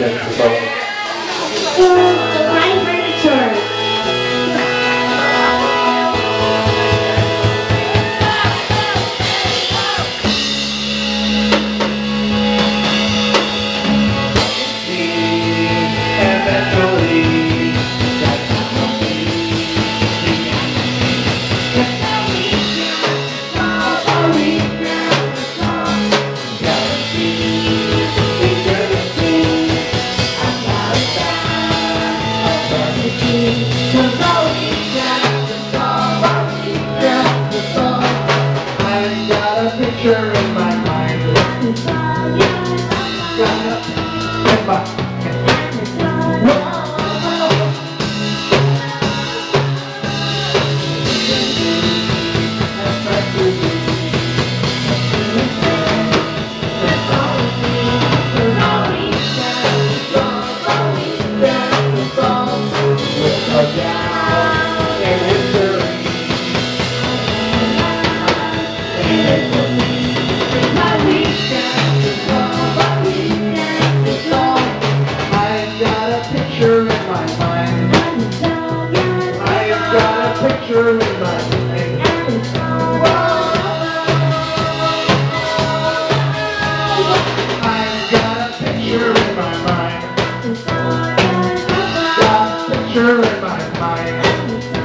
Okay, all. So, the live furniture. my. I've got a picture in my mind. I've got a picture in my mind. Got a picture in my mind.